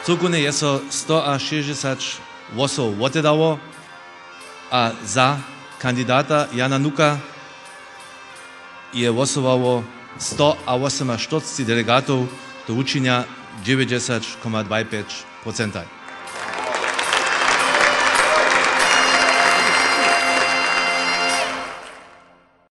Cukune je so 160 vosov votedavo, a za kandidata Jana Nuka je vosovalo 148 delegatov do učinja 90,25%.